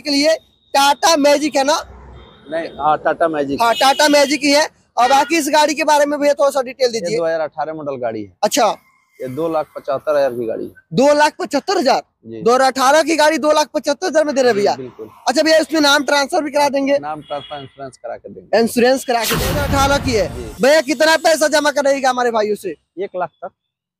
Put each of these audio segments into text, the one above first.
सभी के लिए टाटा मैजिक है ना? नहीं हाँ टाटा मैजिक। हाँ टाटा मैजिक ही है। और बाकी इस गाड़ी के बारे में भैया थोड़ा सा डिटेल दीजिए। 2018 मॉडल गाड़ी है। अच्छा। ये दो लाख पचहत्तर हज़ार की गाड़ी है। दो लाख पचहत्तर हज़ार? दो हज़ार अठारह की गाड़ी दो लाख पचहत्तर हज़ार में दे रहे भैया? अच्छा भैया इसमें नाम ट्रांसफ़र भी करा देंगे। नाम ट्रांसफ़र इंश्योरेंस करा के देंगे। इंश्योरेंस करा के दो हज़ार अठारह की है। भैया कितना पैसा जमा करेगा हमारे भाइयों से? एक लाख तक।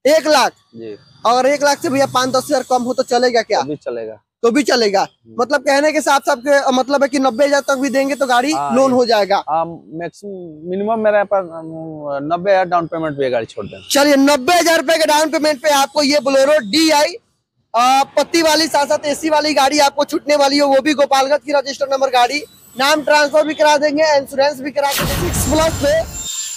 एक लाख? जी। अगर एक लाख से भैया पाँच दस हज़ार कम हो तो चलेगा क्या? चलेगा। तो भी चलेगा। मतलब कहने के साथ साथ मतलब है कि नब्बे हज़ार तक भी देंगे तो गाड़ी हाँ, लोन हो जाएगा। हाँ मिनिमम मेरे पास नब्बे हज़ार डाउन पेमेंट पे गाड़ी छोड़ देंगे। चलिए नब्बे हज़ार रुपए के डाउन पेमेंट पे आपको ये बोलेरो डी आई पत्ती वाली साथ साथ एसी वाली गाड़ी आपको छूटने वाली है वो भी गोपालगंज की रजिस्टर नंबर गाड़ी। नाम ट्रांसफ़र भी करा देंगे इंश्योरेंस भी करा देंगे सिक्स प्लस पे।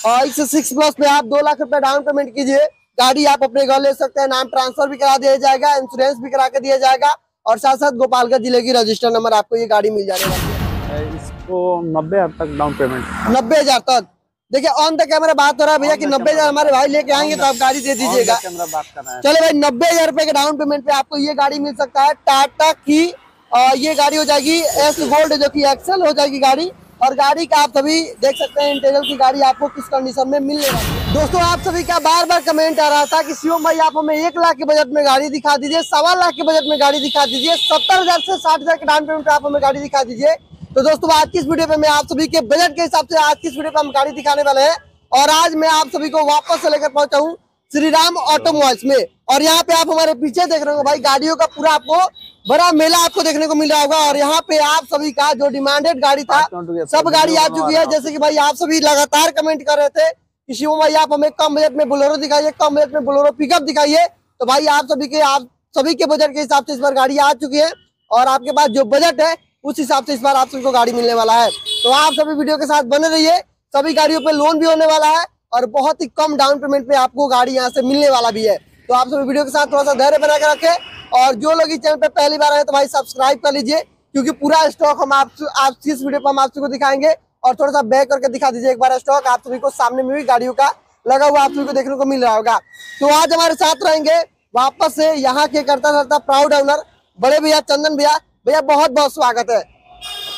और इस सिक्स प्लस पे आप दो लाख रुपए डाउन पेमेंट कीजिए गाड़ी आप अपने घर ले सकते हैं नाम ट्रांसफ़र भी करा दिया जाएगा इंश्योरेंस भी करा के दिया जाएगा। और साथ साथ गोपालगंज ज़िले की रजिस्टर नंबर आपको ये गाड़ी मिल जाने वाली है। इसको नब्बे हज़ार तक डाउन पेमेंट नब्बे हज़ार तक। देखिए ऑन द कैमरा बात हो रहा है भैया की नब्बे हज़ार हमारे भाई लेके आएँगे तो आप गाड़ी दे दीजिएगा। चले भाई नब्बे हज़ार रुपए के डाउन पेमेंट पे आपको ये गाड़ी मिल सकता है। टाटा की और ये गाड़ी हो जाएगी एस गोल्ड जो की एक्सेल हो जाएगी गाड़ी। और गाड़ी का आप सभी देख सकते हैं इंटेरियर की गाड़ी आपको किस कंडीशन में मिलने दोस्तों, आप सभी का बार बार कमेंट आ रहा था कि शिवम भाई, आप हमें एक लाख के बजट में गाड़ी दिखा दीजिए, सवा लाख के बजट में गाड़ी दिखा दीजिए, सत्तर हज़ार से साठ हज़ार के डाउन पेमेंट आप हमें गाड़ी दिखा दीजिए। तो दोस्तों, आज की इस वीडियो पे मैं आप सभी के बजट के हिसाब से आज की इस वीडियो पे हम गाड़ी दिखाने वाले हैं। और आज मैं आप सभी को वापस से लेकर पहुँचा हूँ। श्री राम ऑटोमोबाइल्स में। और यहाँ पे आप हमारे पीछे देख रहे हो भाई गाड़ियों का पूरा आपको बड़ा मेला आपको देखने को मिल रहा होगा। और यहाँ पे आप सभी का जो डिमांडेड गाड़ी था सब गाड़ी आ चुकी है। जैसे कि भाई आप सभी लगातार कमेंट कर रहे थे कि शिवम भाई आप हमें कम बजट में बोलेरो दिखाइए कम बजट में बोलेरो पिकअप दिखाइए। तो भाई आप सभी के आप सभी के बजट के हिसाब से इस बार गाड़ी आ चुकी है। और आपके पास जो बजट है उस हिसाब से इस बार आप सभी को गाड़ी मिलने वाला है। तो आप सभी वीडियो के साथ बने रहिए। सभी गाड़ियों पे लोन भी होने वाला है। और बहुत ही कम डाउन पेमेंट में आपको गाड़ी यहाँ से मिलने वाला भी है। तो आप सभी वीडियो के साथ थोड़ा सा धैर्य बना के रखें और जो लोग इस चैनल पे पहली बार आए तो भाई सब्सक्राइब कर लीजिए क्योंकि पूरा स्टॉक हम आप, आप इस वीडियो पर हम आप सभी को दिखाएँगे और थोड़ा सा बैक करके दिखा दीजिए एक बार स्टॉक आप सभी को सामने में भी गाड़ियों का लगा हुआ आप सभी को देखने को मिल रहा होगा। तो आज हमारे साथ रहेंगे वापस से यहाँ के करता करता प्राउड ऑनर बड़े भैया चंदन भैया। भैया बहुत बहुत स्वागत है।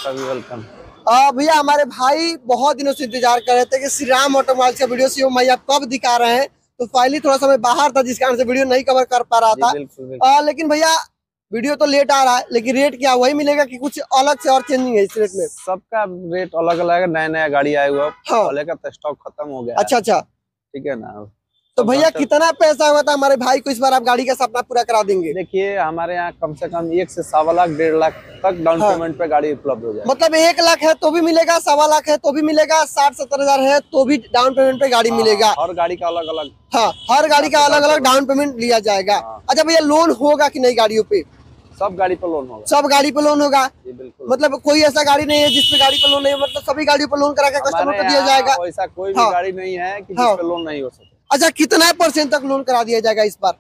वेलकम भैया हमारे भाई बहुत दिनों से इंतज़ार कर रहे थे कि श्री राम ऑटोमोबाइल का वीडियो सीओ भाई आप कब दिखा रहे हैं। तो फाइनली थोड़ा सा मैं बाहर था जिस कारण से वीडियो नहीं कवर कर पा रहा था। बिल्कुल बिल्कुल। आ, लेकिन भैया वीडियो तो लेट आ रहा है लेकिन रेट क्या वही मिलेगा कि कुछ अलग से और चेंजिंग है इस रेट में? सबका रेट अलग अलग है नया नया गाड़ी आया हुआ हाँ। का तो स्टॉक खत्म हो गया। अच्छा अच्छा। ठीक है ना? तो भैया कितना पैसा हुआ था? हमारे भाई को इस बार आप गाड़ी का सपना पूरा करा देंगे। देखिए हमारे यहाँ कम से कम एक से सवा लाख डेढ़ लाख तक डाउन हाँ। पेमेंट पे गाड़ी उपलब्ध हो जाए मतलब एक लाख है तो भी मिलेगा सवा लाख है तो भी मिलेगा साठ सत्तर हज़ार है तो भी डाउन पेमेंट पे गाड़ी हाँ, मिलेगा। हर गाड़ी का अलग अलग हाँ हर गाड़ी का अलग अलग डाउन पेमेंट लिया जाएगा। हाँ। अच्छा भैया लोन होगा की नहीं गाड़ियों पे? सब गाड़ी पर लोन होगा। सब गाड़ी पे लोन होगा? बिल्कुल। मतलब कोई ऐसा गाड़ी नहीं है जिसपे गाड़ी पे लोन नहीं है मतलब सभी गाड़ियों पे लोन करा के कस्टमर को दिया जाएगा। ऐसा कोई भी हाँ। गाड़ी नहीं है कि हाँ। लोन नहीं हो सके। अच्छा कितना परसेंट तक लोन करा दिया जाएगा इस बार?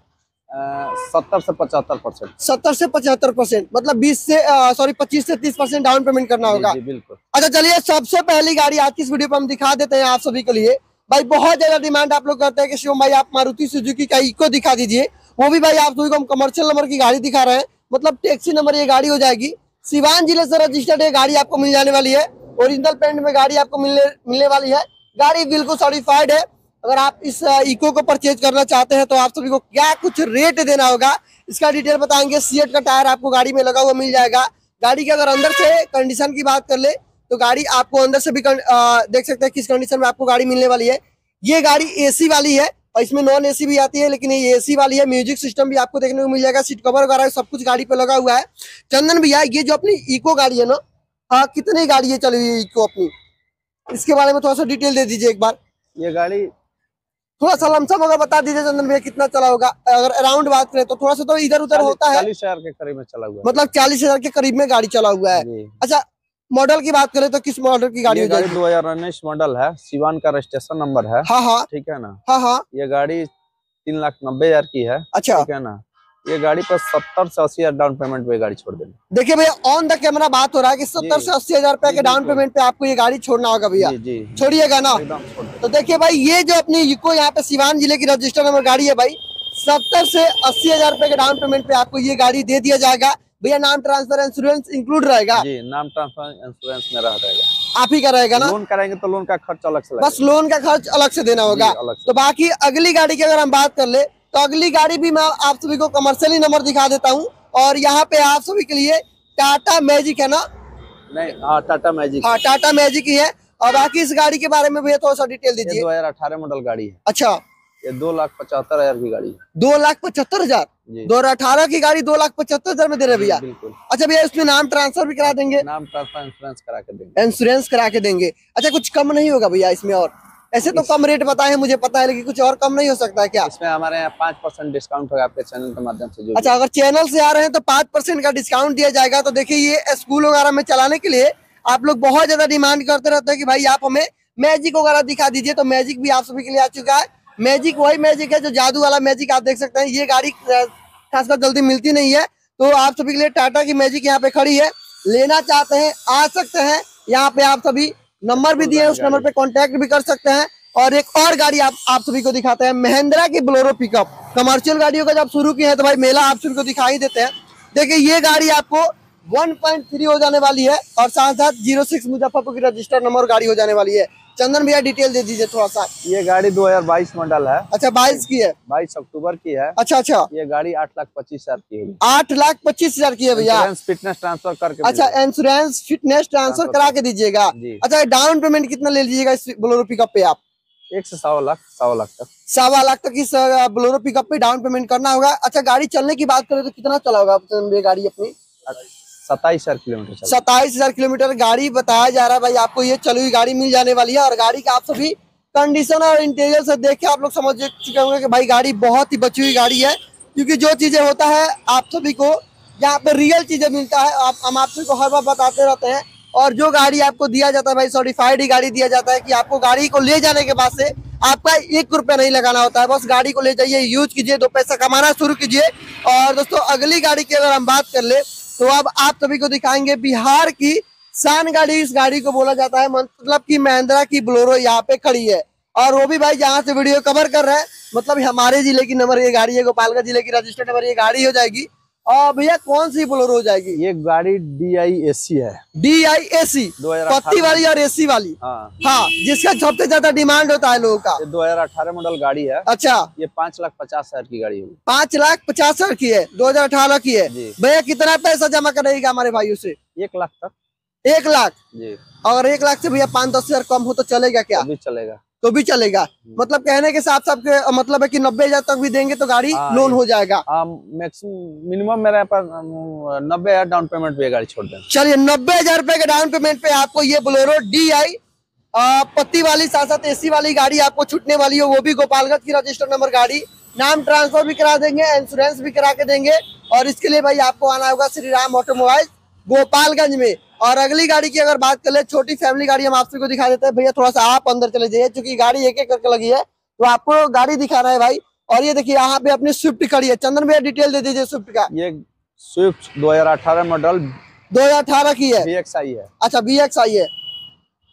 सत्तर से पचहत्तर परसेंट सत्तर से पचहत्तर परसेंट मतलब बीस से सॉरी पच्चीस से तीस परसेंट डाउन पेमेंट करना होगा। बिल्कुल। अच्छा चलिए सबसे पहली गाड़ी आज की इस वीडियो पे हम दिखा देते हैं आप सभी के लिए। भाई बहुत ज़्यादा डिमांड आप लोग करते हैं कि शिवम भाई आप मारुति सुजुकी का इको दिखा दीजिए। वो भी भाई आप सभी को हम कमर्शियल नंबर की गाड़ी दिखा रहे हैं। मतलब टैक्सी नंबर ये गाड़ी हो जाएगी। सिवान ज़िले से रजिस्टर्ड ये गाड़ी आपको मिल जाने वाली है। ओरिजिनल पेंट में गाड़ी आपको मिलने मिलने वाली है। गाड़ी बिल्कुल सर्टिफाइड है। अगर आप इस इको को परचेज करना चाहते हैं तो आप सभी को क्या कुछ रेट देना होगा? इसका डिटेल बताएँगे। सीएट का टायर आपको गाड़ी में लगा हुआ मिल जाएगा। गाड़ी के अगर अंदर से कंडीशन की बात कर ले तो गाड़ी आपको अंदर से भी कं- आ, देख सकते हैं किस कंडीशन में आपको गाड़ी मिलने वाली है। ये गाड़ी एसी वाली है और इसमें नॉन एसी भी आती है लेकिन ये एसी वाली है। म्यूज़िक सिस्टम भी आपको देखने को मिल जाएगा। सीट कवर वगैरह सब कुछ गाड़ी पे लगा हुआ है। चंदन भैया ये जो अपनी इको गाड़ी है ना हाँ कितनी गाड़ी है चली हुई इको अपनी? इसके बारे में थोड़ा सा डिटेल दे दीजिए एक बार। ये गाड़ी थोड़ा सा लमसम अगर बता दीजिए चंदन भैया कितना चला होगा। अगर अराउंड बात करें तो थोड़ा सा तो इधर उधर होता है। चालीस हज़ार के करीब में चला हुआ मतलब चालीस हज़ार के करीब में गाड़ी चला हुआ है। अच्छा मॉडल की बात करें तो किस मॉडल की गाड़ी दो हज़ार उन्नीस मॉडल है सिवान का रजिस्ट्रेशन नंबर है। हाँ हाँ। ठीक है ना? हाँ हाँ। ये गाड़ी तीन लाख नब्बे हज़ार की है। अच्छा। ठीक है ना? ये गाड़ी पर सत्तर से अस्सी हज़ार डाउन पेमेंट पे गाड़ी छोड़ देना देखिए भैया ऑन द कैमरा बात हो रहा है कि सत्तर से अस्सी हज़ार रुपए के डाउन पेमेंट पे आपको ये गाड़ी छोड़ना होगा भैया। छोड़िएगा ना। तो देखिए भाई ये जो अपनी इको यहाँ पे सिवान ज़िले की रजिस्टर नंबर गाड़ी है भाई सत्तर से अस्सी हज़ार रुपए के डाउन पेमेंट पे आपको ये गाड़ी दे दिया जाएगा। भैया नाम ट्रांसफ़र इंश्योरेंस इंक्लूड रहेगा। जी नाम ट्रांसफ़र इंश्योरेंस मेरा रहेगा। आप ही का रहेगा ना? लोन कराएँगे तो लोन का खर्च अलग से बस लोन का खर्च अलग से देना होगा। तो बाकी अगली गाड़ी की अगर हम बात कर ले तो अगली गाड़ी भी मैं आप सभी को कमर्शियली नंबर दिखा देता हूँ। और यहाँ पे आप सभी के लिए टाटा मैजिक है ना? नहीं हाँ टाटा मैजिक हाँ टाटा मैजिक ही है। और बाकी इस गाड़ी के बारे में भैया थोड़ा सा डिटेल दीजिए। दो हज़ार अठारह मॉडल गाड़ी है। अच्छा। ये दो लाख पचहत्तर हज़ार की गाड़ी है। दो लाख पचहत्तर हज़ार? दो हज़ार अठारह की गाड़ी दो लाख पचहत्तर हज़ार में दे रहे भैया। बिल्कुल। अच्छा भैया इसमें नाम ट्रांसफ़र भी करा देंगे। नाम ट्रांसफ़र इंश्योरेंस करा के देंगे। इंश्योरेंस करा के देंगे। अच्छा कुछ कम नहीं होगा भैया इसमें और? ऐसे तो कम रेट बताए हैं मुझे पता है लेकिन कुछ और कम नहीं हो सकता है क्या? इसमें हमारे यहाँ पाँच परसेंट डिस्काउंट होगा आपके चैनल के माध्यम से जो अच्छा अगर चैनल से आ रहे हैं तो पाँच परसेंट का डिस्काउंट दिया जाएगा। तो देखिए ये स्कूल वगैरह में चलाने के लिए आप लोग बहुत ज़्यादा डिमांड करते रहते हैं कि भाई आप हमें मैजिक वगैरह दिखा दीजिए। तो मैजिक भी आप सभी के लिए आ चुका है। मैजिक वही मैजिक है जो जादू वाला मैजिक आप देख सकते हैं। ये गाड़ी खासकर जल्दी मिलती नहीं है। तो आप सभी के लिए टाटा की मैजिक यहाँ पे खड़ी है। लेना चाहते हैं आ सकते हैं। यहाँ पे आप सभी नंबर भी दिए हैं, उस नंबर पे कांटेक्ट भी कर सकते हैं। और एक और गाड़ी आप आप सभी को दिखाते हैं महिंद्रा की ब्लोरो पिकअप कमर्शियल गाड़ियों का जब शुरू किया है तो भाई मेला आप सभी को दिखाई देते हैं। देखिए ये गाड़ी आपको 1.3 हो जाने वाली है और साथ साथ ज़ीरो सिक्स मुजफ्फरपुर की रजिस्टर नंबर गाड़ी हो जाने वाली है। चंदन भैया डिटेल दे दीजिए थोड़ा सा। ये गाड़ी 2022 मॉडल है। अच्छा बाईस की है? 22 अक्टूबर की है। अच्छा अच्छा। ये गाड़ी आठ लाख पच्चीस हज़ार की है आठ लाख पच्चीस हज़ार की है भैया। फिटनेस ट्रांसफ़र करके अच्छा इंश्योरेंस फिटनेस ट्रांसफ़र ट्रांसफ़र करा के दीजिएगा। अच्छा डाउन पेमेंट कितना ले लीजिएगा इस बोलेरो पिकअप पे आप? एक से सवा लाख सवा लाख तक। सवा लाख तक इस बोलेरो पिकअप पे डाउन पेमेंट करना होगा। अच्छा गाड़ी चलने की बात करें तो कितना चला होगा गाड़ी अपनी? सत्ताईस हज़ार किलोमीटर चला सत्ताईस हज़ार किलोमीटर गाड़ी बताया जा रहा है भाई, आपको ये चली हुई गाड़ी मिल जाने वाली है और गाड़ी का आप सभी कंडीशन और इंटीरियर से देख के आप लोग समझ चुके होंगे कि भाई गाड़ी बहुत ही बची हुई गाड़ी है, क्योंकि जो चीज़ें होता है, आप सभी को यहाँ पे रियल चीज़ें मिलता है। आप, हम आप सभी को हर बार बताते रहते हैं और जो गाड़ी आपको दिया जाता है भाई सर्टिफाइड ही गाड़ी दिया जाता है कि आपको गाड़ी को ले जाने के बाद से आपका एक रुपया नहीं लगाना होता है। बस गाड़ी को ले जाइए यूज़ कीजिए, दो पैसा कमाना शुरू कीजिए और दोस्तों, अगली गाड़ी की अगर हम बात कर ले तो अब आप सभी को दिखाएँगे बिहार की शान गाड़ी इस गाड़ी को बोला जाता है मतलब कि महिंद्रा की ब्लोरो यहाँ पे खड़ी है। और वो भी भाई जहाँ से वीडियो कवर कर रहे हैं मतलब हमारे ज़िले की नंबर, ये गाड़ी है, गोपालगंज ज़िले की रजिस्टर्ड नंबर, ये गाड़ी हो जाएगी। और भैया कौन सी बोलेरो हो जाएगी? ये गाड़ी डी आई ए सी है। डी आई ए सी पत्ती वाली और एसी वाली? हाँ। हाँ जिसका सबसे ज़्यादा डिमांड होता है लोगों का। ये दो हज़ार अठारह मॉडल गाड़ी है। अच्छा। ये पाँच लाख पचास हज़ार की गाड़ी होगी। पाँच लाख पचास हज़ार की है दो हज़ार अठारह की है। भैया कितना पैसा जमा करेगा हमारे भाइयों से? एक लाख तक। एक लाख? जी। अगर एक लाख से भैया पाँच दस हज़ार कम हो तो चलेगा क्या? अभी चलेगा। तो भी चलेगा। मतलब कहने के साथ साथ मतलब है कि नब्बे हज़ार तक भी देंगे तो गाड़ी हाँ, लोन हो जाएगा। हाँ मिनिमम मेरे पास नब्बे हज़ार डाउन पेमेंट पे गाड़ी छोड़ देना चलिए नब्बे हज़ार रुपए के डाउन पेमेंट पे आपको ये बोलेरो डी आई पत्ती वाली साथ साथ एसी वाली गाड़ी आपको छूटने वाली है वो भी गोपालगंज की रजिस्टर नंबर गाड़ी। नाम ट्रांसफ़र भी करा देंगे इंश्योरेंस भी करा के देंगे। और इसके लिए भाई आपको आना होगा श्री राम ऑटोमोबाइल गोपालगंज में। और अगली गाड़ी की अगर बात कर ले छोटी फैमिली गाड़ी हम आप सबको दिखा देते हैं। भैया थोड़ा सा आप अंदर चले जाइए क्योंकि गाड़ी एक एक करके लगी है तो आपको गाड़ी दिखाना है भाई। और ये देखिए यहाँ पे अपनी स्विफ्ट खड़ी है। चंदन भैया डिटेल दे दीजिए स्विफ्ट का। ये स्विफ्ट 2018 मॉडल 2018 की है। बी एक्स आई है। अच्छा बी एक्स आई है।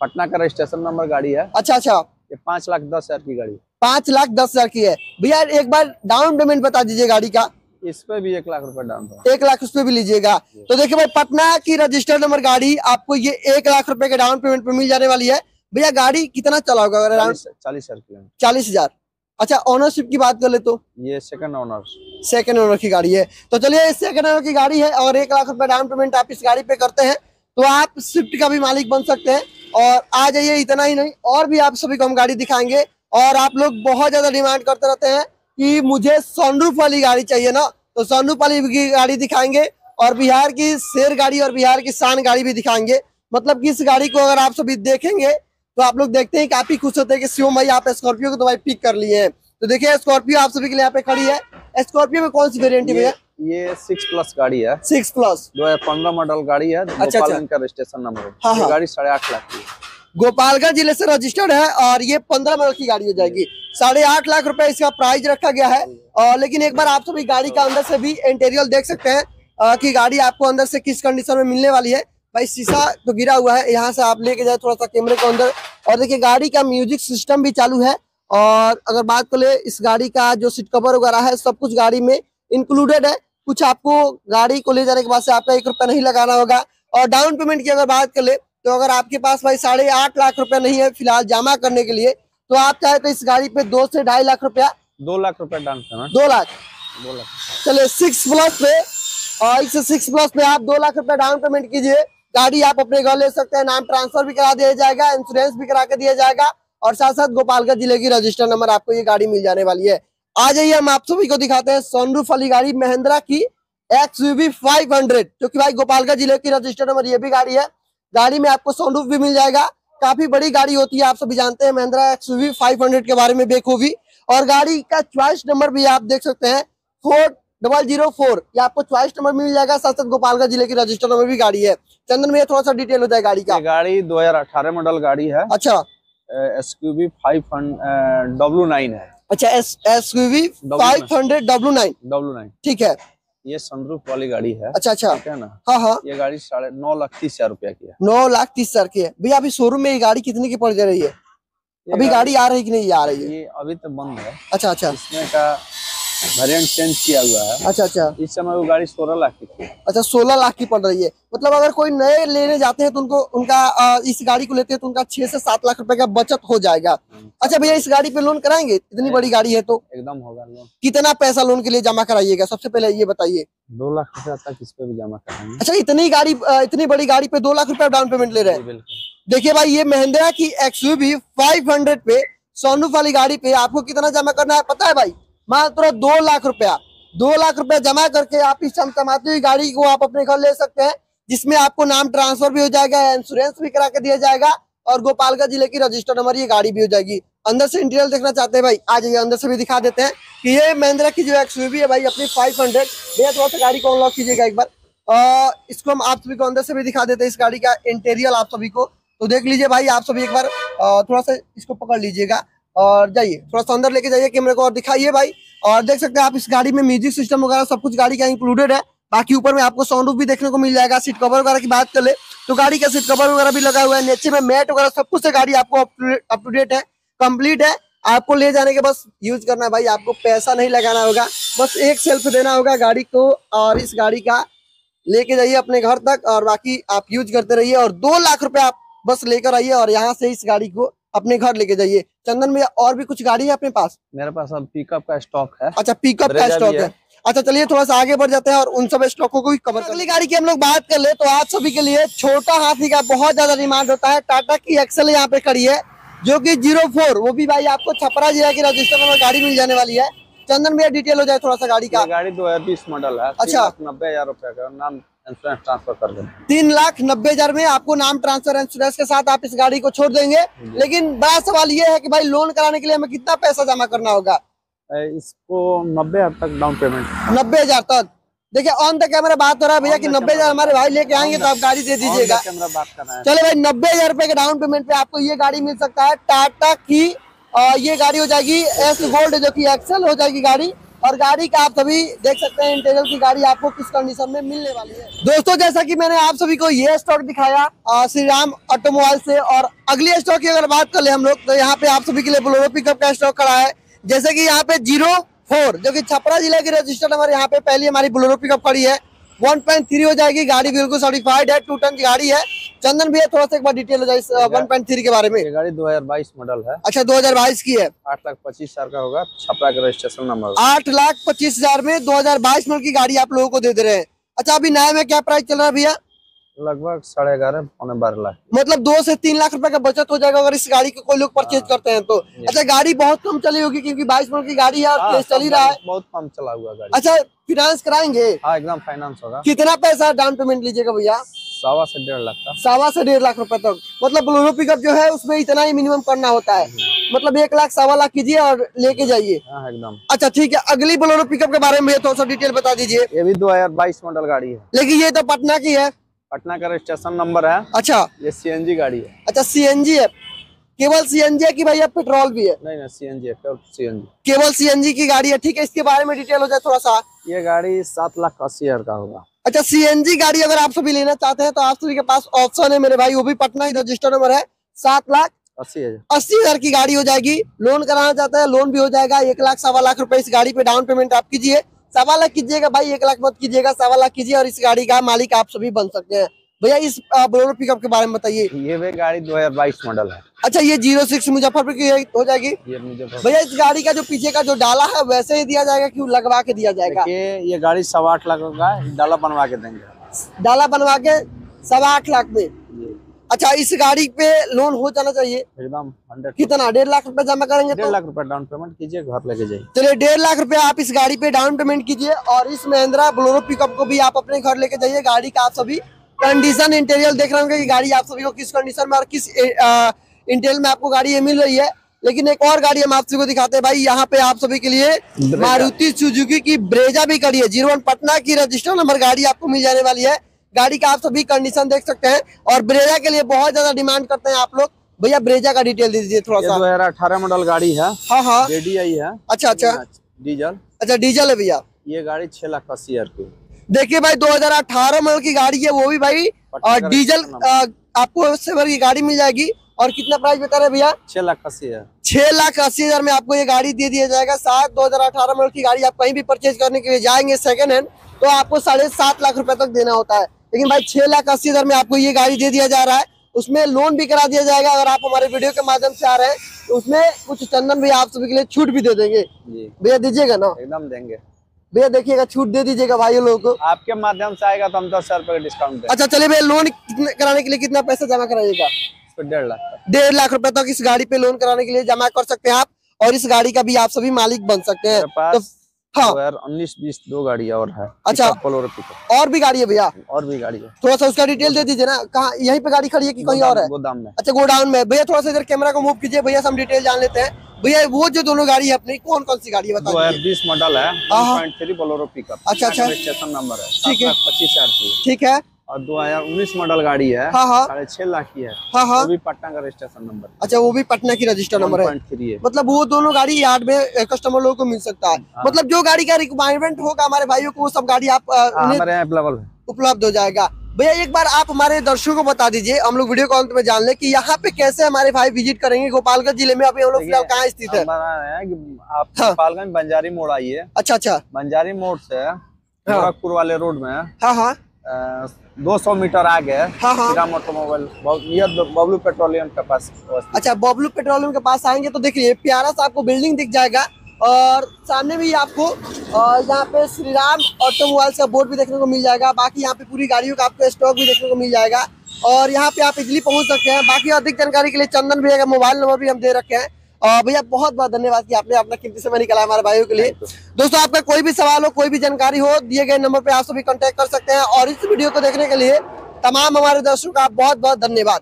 पटना का रजिस्ट्रेशन नंबर गाड़ी है। अच्छा अच्छा। ये पाँच लाख दस हज़ार की गाड़ी पाँच लाख दस हज़ार की है। भैया एक बार डाउन पेमेंट बता दीजिए गाड़ी का। इस पे भी एक लाख रुपए डाउन पेमेंट एक लाख उस पे भी लीजिएगा। तो देखिए भाई पटना की रजिस्टर्ड नंबर गाड़ी आपको ये एक लाख रुपए के डाउन पेमेंट पे मिल जाने वाली है। भैया गाड़ी कितना चला होगा अगर अराउंड चालीस चालीस हज़ार किलोमीटर चालीस हज़ार। अच्छा ओनरशिप की बात कर ले तो? ये सेकंड ओनर सेकंड ओनर की गाड़ी है। तो चलिए सेकंड ओनर की गाड़ी है और एक लाख रुपए डाउन पेमेंट आप इस गाड़ी पे करते हैं। तो आप स्विफ्ट का भी मालिक बन सकते हैं और आ जाइए इतना ही नहीं और भी आप सभी को हम गाड़ी दिखाएँगे और आप लोग बहुत ज़्यादा डिमांड करते रहते हैं। कि मुझे सनरूफ वाली गाड़ी चाहिए ना तो सनरूफ वाली गाड़ी दिखाएँगे और बिहार की शेर गाड़ी और बिहार की शान गाड़ी भी दिखाएँगे। मतलब कि इस गाड़ी को अगर आप सभी देखेंगे तो आप लोग देखते हैं काफ़ी खुश होते हैं कि शिवम भाई आप स्कॉर्पियो को तो भाई पिक कर लिए हैं। तो देखिए स्कॉर्पियो आप सभी के लिए यहाँ पे खड़ी है। स्कॉर्पियो में कौन सी वेरियंट है ये सिक्स प्लस गाड़ी है। सिक्स प्लस दो हज़ार पंद्रह मॉडल गाड़ी है। अच्छा। गोपालगंज का रजिस्ट्रेशन नंबर हाँ, हाँ। गाड़ी साढ़े आठ लाख की है। गोपालगंज ज़िले से रजिस्टर्ड है और ये पंद्रह मॉडल की गाड़ी हो जाएगी। साढ़े आठ लाख रुपए इसका प्राइस रखा गया है। और लेकिन एक बार आप सभी गाड़ी का अंदर से भी इंटीरियर देख सकते हैं कि गाड़ी आपको अंदर से किस कंडीशन में मिलने वाली है। भाई, शीशा तो गिरा हुआ है, यहाँ से आप लेके जाए थोड़ा सा कैमरे के अंदर। और देखिए, गाड़ी का म्यूज़िक सिस्टम भी चालू है। और अगर बात कर ले, इस गाड़ी का जो सीट कवर वगैरह है, सब कुछ गाड़ी में इंक्लूडेड है। कुछ आपको गाड़ी को ले जाने के बाद से आपका एक रुपया नहीं लगाना होगा। और डाउन पेमेंट की अगर बात कर ले तो अगर आपके पास भाई साढ़े आठ लाख रुपया नहीं है फ़िलहाल जमा करने के लिए तो आप चाहे तो इस गाड़ी पे दो से ढाई लाख रुपया दो लाख रुपए डाउन पेमेंट दो लाख। दो लाख। चलिए सिक्स प्लस पे और इस सिक्स प्लस पे आप दो लाख रुपया डाउन पेमेंट कीजिए। गाड़ी आप अपने घर ले सकते हैं नाम ट्रांसफ़र भी करा दिया जाएगा इंश्योरेंस भी करा के दिया जाएगा और साथ साथ गोपालगंज ज़िले की रजिस्टर नंबर आपको ये गाड़ी मिल जाने वाली है। आ जाइए हम आप सभी को दिखाते हैं सोनरूफ वाली गाड़ी महिंद्रा की एक्स फाइव हंड्रेड जो कि भाई गोपालगंज ज़िले की रजिस्टर नंबर ये भी गाड़ी है। गाड़ी में आपको सनरूफ भी मिल जाएगा। काफ़ी बड़ी गाड़ी होती है आप सभी जानते हैं महिंद्रा एक्स फाइव हंड्रेड के बारे में बेखूबी और गाड़ी का च्वाइस नंबर भी आप देख सकते हैं फोर डबल ज़ीरो फोर ये आपको च्वाइस नंबर मिल जाएगा साथ साथ गोपालगंज ज़िले की रजिस्टर नंबर भी गाड़ी है। चंदन में थोड़ा सा डिटेल हो जाए गाड़ी का। गाड़ी 2018 मॉडल गाड़ी है। अच्छा। S Q B five W nine है। अच्छा S S five hundred W nine W nine ठीक है। ये सनरूफ वाली गाड़ी है अच्छा अच्छा। ठीक है ना? हाँ हाँ। ये गाड़ी साढ़े नौ लाख तीस हज़ार रुपया की है। नौ लाख तीस हज़ार की है। भैया अभी शोरूम में ये गाड़ी कितने की पड़ जा रही है? अभी गाड़ी आ रही है कि नहीं आ रही है? ये अभी तो बंद है। अच्छा अच्छा। इसमें का वेरिएंट चेंज किया हुआ है। अच्छा अच्छा। इस समय वो गाड़ी सोलह लाख की अच्छा सोलह लाख की पड़ रही है। मतलब अगर कोई नए लेने जाते हैं तो उनको उनका इस गाड़ी को लेते हैं तो उनका छह से सात लाख रुपए का बचत हो जाएगा। अच्छा भैया इस गाड़ी पे लोन कराएँगे? इतनी बड़ी गाड़ी है तो। एकदम होगा लोन कितना पैसा लोन के लिए जमा कराइएगा? सबसे पहले ये बताइए। दो लाख रुपया तक इस पे भी जमा कराएँगे। अच्छा इतनी गाड़ी इतनी बड़ी गाड़ी पे दो लाख रुपया डाउन पेमेंट ले रहे हैं। देखिए भाई ये महिंद्रा की एक्सयूवी 500 पे सोनूफ वाली गाड़ी पे आपको कितना जमा करना है पता है भाई? मात्र दो लाख रुपया दो लाख रुपया जमा करके आप इस चमचमाती हुई गाड़ी को आप अपने घर ले सकते हैं जिसमें आपको नाम ट्रांसफ़र भी हो जाएगा इंश्योरेंस भी करा के दिया जाएगा और गोपालगंज ज़िले की रजिस्टर नंबर ये गाड़ी भी हो जाएगी। अंदर से इंटीरियर देखना चाहते हैं भाई आ जाइए अंदर से भी दिखा देते हैं कि ये महिंद्रा की जो एक्सयूवी है भाई अपनी 500 हंड्रेड भैया थोड़ा सा गाड़ी को अनलॉक कीजिएगा एक बार। अ, इसको हम आप सभी को अंदर से भी दिखा देते हैं इस गाड़ी का इंटीरियर आप सभी को। तो देख लीजिए भाई आप सभी एक बार थोड़ा सा इसको पकड़ लीजिएगा। और जाइए, थोड़ा सा अंदर लेके जाइए, कैमरे को और दिखाइए भाई। और देख सकते हैं आप इस गाड़ी में म्यूज़िक सिस्टम वगैरह, सब कुछ गाड़ी का इंक्लूडेड है। बाकी ऊपर में आपको साउंड भी देखने को मिल जाएगा सीट कवर वगैरह की बात कर ले। तो गाड़ी का सीट कवर वगैरह भी लगा हुआ है, नीचे में मैट वगैरह सब कुछ से गाड़ी आपको अप टू डेट है कंप्लीट है। आपको ले जाने के बस यूज़ करना है भाई, आपको पैसा नहीं लगाना होगा। बस एक सेल्फ देना होगा गाड़ी को और इस गाड़ी का। लेके जाइए अपने घर तक और बाकी आप यूज़ करते रहिए और दो लाख रुपए आप बस लेकर आइए और यहाँ से इस गाड़ी को अपने घर लेके जाइए। चंदन में और भी कुछ गाड़ी है अपने पास? मेरे पास अब पिकअप का स्टॉक है। अच्छा पिकअप का स्टॉक है। अच्छा चलिए थोड़ा सा आगे बढ़ जाते हैं और उन सब स्टॉकों को भी कवर अगली गाड़ी की हम लोग बात कर ले तो आप सभी के लिए छोटा हाथी का बहुत ज़्यादा डिमांड होता है। टाटा की एक्सल यहाँ पे खड़ी है जो कि ज़ीरो फोर वो भी भाई आपको छपरा जिला की रजिस्टर नंबर गाड़ी मिल जाने वाली है। चंदन भैया डिटेल हो जाए थोड़ा सा गाड़ी का। गाड़ी दो हज़ार बीस मॉडल है। अच्छा। नब्बे हज़ार रुपया का। नाम इंश्योरेंस ट्रांसफ़र कर दें तीन लाख नब्बे हज़ार में आपको नाम ट्रांसफ़र इंश्योरेंस के साथ आप इस गाड़ी को छोड़ देंगे। लेकिन बड़ा सवाल ये है कि भाई लोन कराने के लिए हमें कितना पैसा जमा करना होगा? इसको नब्बे हज़ार तक डाउन पेमेंट नब्बे हज़ार तक। देखिए ऑन द कैमरा बात हो रहा है भैया कि नब्बे हज़ार हमारे भाई लेके आएँगे तो आप गाड़ी दे दीजिएगा। कैमरा बात कर रहे हैं। चले भाई नब्बे हज़ार रुपए के डाउन पेमेंट पे आपको ये गाड़ी मिल सकता है टाटा की और ये गाड़ी हो जाएगी एस गोल्ड जो कि एक्सेल हो जाएगी गाड़ी। और गाड़ी का आप सभी देख सकते हैं इंटेरियर की गाड़ी आपको किस कंडीशन में मिलने वाली है। दोस्तों, जैसा कि मैंने आप सभी को ये स्टॉक दिखाया श्री राम ऑटोमोबाइल से और अगले स्टॉक की अगर बात कर ले हम लोग तो यहाँ पे आप सभी के लिए बोलोरो पिकअप का स्टॉक खड़ा है। जैसे की यहाँ पे ज़ीरो फोर जो की छपरा जिला की रजिस्टर नंबर यहाँ पे पहली हमारी बोलोरो पिकअप खड़ी है। 1.3 हो जाएगी गाड़ी बिल्कुल सर्टिफाइड है टू टन की गाड़ी है। चंदन भैया थोड़ा सा एक बार डिटेल हो जाए वन पॉइंट थ्री के बारे में। गाड़ी दो हज़ार बाईस मॉडल है। अच्छा 2022 की है। आठ लाख पच्चीस हज़ार का होगा छपरा का रजिस्ट्रेशन नंबर आठ लाख पच्चीस हज़ार में 2022 मॉडल की गाड़ी आप लोगों को दे दे रहे हैं। अच्छा अभी नया में क्या प्राइस चल रहा है भैया? लगभग साढ़े ग्यारह पौने बारह लाख। मतलब दो से तीन लाख रुपए का बचत हो जाएगा अगर इस गाड़ी को कोई लोग परचेज करते हैं तो। अच्छा गाड़ी बहुत कम चली होगी क्योंकि बाईस मॉडल की गाड़ी है और हाँ, चल ही रहा है। बहुत कम चला हुआ गाड़ी। अच्छा फिनांस कराएँगे? हाँ एकदम फाइनेंस होगा। कितना पैसा डाउन पेमेंट लीजिएगा भैया? सवा से डेढ़ लाख का। सवा से डेढ़ लाख रुपए तक। मतलब बोलेरो पिकअप जो है उसमें इतना ही मिनिमम करना होता है। मतलब एक लाख सवा लाख कीजिए और लेके जाइए। हाँ एकदम। अच्छा ठीक है अगली बोलेरो पिकअप के बारे में थोड़ा सा डिटेल बता दीजिए। ये भी 2022 मॉडल गाड़ी है। लेकिन ये तो पटना की है। पटना का रजिस्ट्रेशन नंबर है। अच्छा। ये सीएनजी गाड़ी है। अच्छा सीएनजी है। केवल सीएनजी है कि भैया पेट्रोल भी है? नहीं नहीं सीएनजी है केवल सीएनजी केवल सीएनजी की गाड़ी है ठीक है इसके बारे में डिटेल हो जाए थोड़ा सा। ये गाड़ी सात लाख अस्सी हज़ार का होगा। अच्छा सीएनजी गाड़ी अगर आप सभी लेना चाहते हैं तो आप सभी के पास ऑप्शन है मेरे भाई वो भी पटना ही रजिस्टर नंबर है। सात लाख अस्सी हज़ार। अस्सी हज़ार की गाड़ी हो जाएगी। लोन कराना चाहते हैं लोन भी हो जाएगा। एक लाख सवा लाख रुपए इस गाड़ी पे डाउन पेमेंट आप कीजिए। सवा लाख कीजिएगा भाई एक लाख मत कीजिएगा सवा लाख कीजिए और इस गाड़ी का मालिक आप सभी बन सकते हैं। भैया इस बोलेरो पिकअप के बारे में बताइए। ये भी गाड़ी 2022 मॉडल है। अच्छा ये ज़ीरो सिक्स मुजफ्फरपुर की हो जाएगी। भैया इस गाड़ी का जो पीछे का जो डाला है वैसे ही दिया जाएगा कि लगवा के दिया जाएगा? ये गाड़ी सवा आठ लाख का डाला बनवा के देंगे। डाला बनवा के सवा आठ लाख में। अच्छा इस गाड़ी पे लोन हो जाना चाहिए? एकदम हंड्रेड कितना? डेढ़ लाख रुपए जमा करेंगे डेढ़ तो लाख रुपए डाउन पेमेंट कीजिए घर लेके जाइए। चलिए डेढ़ लाख रुपए आप इस गाड़ी पे डाउन पेमेंट कीजिए और इस महिंद्रा बोलेरो पिकअप को भी आप अपने घर लेके जाइए। गाड़ी का आप सभी कंडीशन इंटीरियर देख रहे होंगे कि गाड़ी आप सभी को किस कंडीशन में और किस इंटीरियर में आपको गाड़ी ये मिल रही है। लेकिन एक और गाड़ी हम आप सभी को दिखाते हैं भाई यहाँ पे आप सभी के लिए मारुति सुजुकी की ब्रेजा भी खड़ी है। ज़ीरो पटना की रजिस्टर नंबर गाड़ी आपको मिल जाने वाली है। गाड़ी का आप सभी कंडीशन देख सकते हैं और ब्रेजा के लिए बहुत ज़्यादा डिमांड करते हैं आप लोग। भैया ब्रेजा का डिटेल दे दीजिए थोड़ा ये सा। 2018 मॉडल गाड़ी है। हाँ हाँ। रेडी आई है। अच्छा अच्छा। डीजल अच्छा डीजल है भैया। ये गाड़ी छह लाख अस्सी हज़ार की। देखिए भाई 2018 मॉडल की गाड़ी है वो भी भाई। और डीजल आपको सेवर की गाड़ी मिल जाएगी। और कितना प्राइस बता रहे भैया? छह लाख अस्सी हज़ार। छह लाख अस्सी हज़ार में आपको ये गाड़ी दे दिया जाएगा। सात दो हज़ार अठारह मॉडल की गाड़ी आप कहीं भी परचेज करने के लिए जाएँगे सेकंड हैंड तो आपको साढ़े सात लाख रुपए तक देना होता है। लेकिन भाई छह लाख अस्सी हज़ार में आपको ये गाड़ी दे दिया जा रहा है। उसमें लोन भी करा दिया जाएगा अगर आप हमारे वीडियो के माध्यम से आ रहे हैं तो उसमें कुछ चंदन भी आप सभी के लिए छूट भी दे देंगे। भैया दीजिएगा ना? एकदम देंगे। भैया देखिएगा छूट दे दीजिएगा भाई लोगों को। आपके माध्यम से आएगा तो हम दस हज़ार डिस्काउंट अच्छा चलिए भैया लोन कराने के लिए कितना पैसा जमा कराइएगा? डेढ़ लाख डेढ़ लाख रुपए तक इस गाड़ी पे लोन कराने के लिए जमा कर सकते हैं आप और इस गाड़ी का भी आप सभी मालिक बन सकते हैं। तो हाँ। तो हज़ार उन्नीस बीस दो गाड़ी और है। अच्छा। और, और भी गाड़ी है भैया? और भी गाड़ी है। थोड़ा सा उसका डिटेल दे दीजिए ना कहाँ यहीं पे गाड़ी खड़ी है कि कहीं और है? गोदाम में। अच्छा गोडाउन में। भैया थोड़ा सा इधर कैमरा को मूव कीजिए भैया हम डिटेल जान लेते हैं। भैया वो जो दोनों गाड़ी है अपनी कौन कौन सी गाड़ी है बताओ हज़ार बीस मॉडल है। हाँ, हाँ। अच्छा, अच्छा। रजिस्ट्रेशन नंबर है। ठीक है। पच्चीस ठीक है। और दो हज़ार उन्नीस मॉडल गाड़ी है हाँ हाँ। साढ़े छह लाख की है। हाँ हाँ। वो भी पटना का रजिस्ट्रेशन नंबर अच्छा वो भी पटना की रजिस्टर नंबर है। है। मतलब वो दोनों गाड़ी यार्ड में कस्टमर लोगों को मिल सकता है। हाँ। मतलब जो गाड़ी का रिक्वायरमेंट होगा हमारे भाइयों को वो सब गाड़ी आप अ, हाँ, उन्हें हमारे यहाँ अवेलेबल है। उपलब्ध हो जाएगा। भैया एक बार आप हमारे दर्शकों को बता दीजिए हम लोग वीडियो कॉल में जान ले कि यहाँ पे कैसे हमारे भाई विज़िट करेंगे गोपालगंज ज़िले में। अभी हम लोग फ़िलहाल कहाँ स्थित है? है आप हाँ। गोपालगंज बंजारी मोड़ आइए। अच्छा अच्छा। बंजारी मोड़ से गोरखपुर वाले रोड में। हाँ हाँ। दो सौ मीटर आगे हाँ, हाँ। श्रीराम ऑटोमोबाइल बबलू पेट्रोलियम के पास अच्छा बबलू पेट्रोलियम के पास आएँगे तो देखिए प्यारा सा आपको बिल्डिंग दिख जाएगा और सामने भी आपको यहाँ पे श्री राम ऑटोमोबाइल्स का बोर्ड भी देखने को मिल जाएगा बाकी यहाँ पे पूरी गाड़ियों का आपको स्टॉक भी देखने को मिल जाएगा और यहाँ पे आप इजली पहुँच सकते हैं। बाकी अधिक जानकारी के लिए चंदन भैया का मोबाइल नंबर भी हम दे रखे हैं। भैया बहुत बहुत धन्यवाद कि आपने अपना कीमती समय निकाला हमारे भाइयों के लिए। दोस्तों आपका कोई भी सवाल हो कोई भी जानकारी हो दिए गए नंबर पर आप सभी कॉन्टेक्ट कर सकते हैं। और इस वीडियो को देखने के लिए तमाम हमारे दर्शकों का बहुत बहुत धन्यवाद।